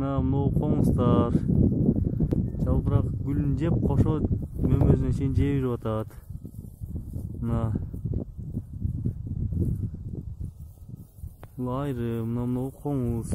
мына могу комуздар жалбырак гүлүн жеп кошо мөмөсүнө чейин жеирип атат. Мына. Бул айрым мына могу комуз